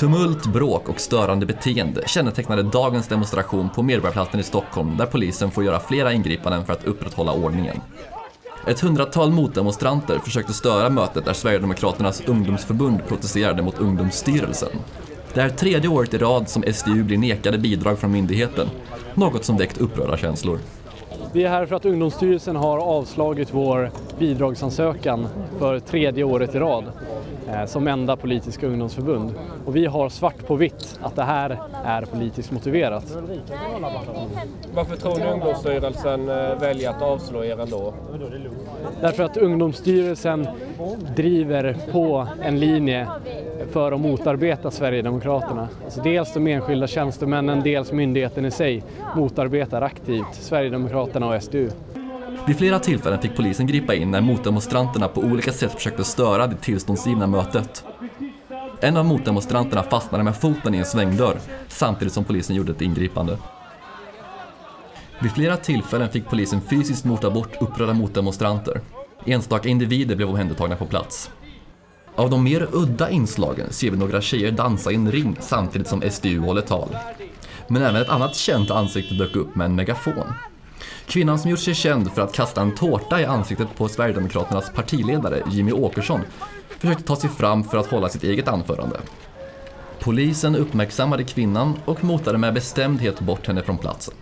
Tumult, bråk och störande beteende kännetecknade dagens demonstration på Medborgarplatsen i Stockholm där polisen får göra flera ingripanden för att upprätthålla ordningen. Ett hundratal motdemonstranter försökte störa mötet där Sverigedemokraternas ungdomsförbund protesterade mot Ungdomsstyrelsen. Det är tredje året i rad som SDU blir nekade bidrag från myndigheten, något som väckt upprörda känslor. Vi är här för att Ungdomsstyrelsen har avslagit vår bidragsansökan för tredje året i rad som enda politiska ungdomsförbund. Och vi har svart på vitt att det här är politiskt motiverat. Varför tror ni Ungdomsstyrelsen eh, väljer att avslå er ändå? Därför att Ungdomsstyrelsen driver på en linje för att motarbeta Sverigedemokraterna. Alltså dels de enskilda tjänstemännen, dels myndigheten i sig motarbetar aktivt Sverigedemokraterna och SDU. Vid flera tillfällen fick polisen gripa in när motdemonstranterna på olika sätt försökte störa det tillståndsgivna mötet. En av motdemonstranterna fastnade med foten i en svängdörr samtidigt som polisen gjorde ett ingripande. Vid flera tillfällen fick polisen fysiskt mota bort upprörda motdemonstranter. Enstaka individer blev omhändertagna på plats. Av de mer udda inslagen ser vi några tjejer dansa i en ring samtidigt som SDU håller tal. Men även ett annat känt ansikte dök upp med en megafon. Kvinnan som gjort sig känd för att kasta en tårta i ansiktet på Sverigedemokraternas partiledare Jimmy Åkesson försökte ta sig fram för att hålla sitt eget anförande. Polisen uppmärksammade kvinnan och motade med bestämdhet bort henne från platsen.